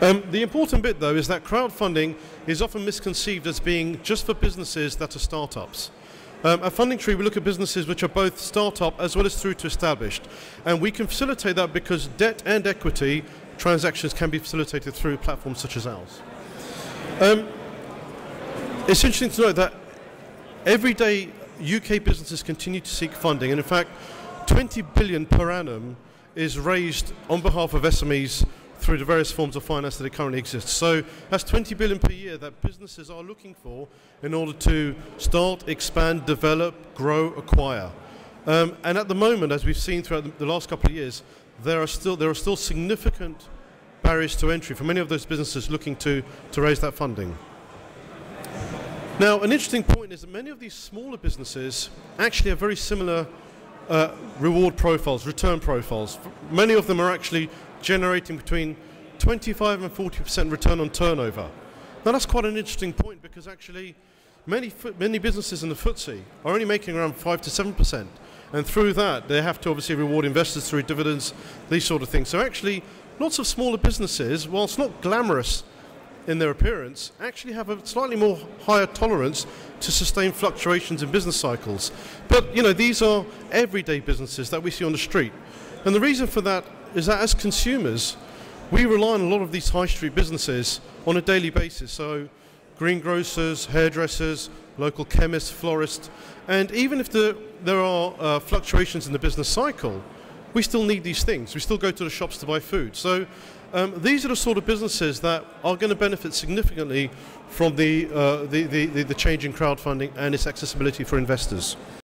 Um, the important bit, though, is that crowdfunding is often misconceived as being just for businesses that are startups. Um, at Funding Tree, we look at businesses which are both startup as well as through to established. And we can facilitate that because debt and equity transactions can be facilitated through platforms such as ours. Um, it's interesting to note that every day UK businesses continue to seek funding. And in fact, 20 billion per annum is raised on behalf of SMEs through the various forms of finance that currently exist. So that's 20 billion per year that businesses are looking for in order to start, expand, develop, grow, acquire. Um, and at the moment, as we've seen throughout the, last couple of years, there are still there are still significant barriers to entry for many of those businesses looking to, to raise that funding. Now, an interesting point is that many of these smaller businesses actually have very similar uh, reward profiles, return profiles. Many of them are actually generating between 25 and 40% return on turnover. Now that's quite an interesting point because actually many, many businesses in the FTSE are only making around 5 to 7%. And through that, they have to obviously reward investors through dividends, these sort of things. So actually, lots of smaller businesses, whilst not glamorous in their appearance, actually have a slightly more higher tolerance to sustain fluctuations in business cycles. But, you know, these are everyday businesses that we see on the street. And the reason for that is that as consumers, we rely on a lot of these high street businesses on a daily basis. So, greengrocers, hairdressers, local chemists, florists, and even if the, there are uh, fluctuations in the business cycle, we still need these things. We still go to the shops to buy food. So, um, these are the sort of businesses that are going to benefit significantly from the, uh, the, the, the, the change in crowdfunding and its accessibility for investors.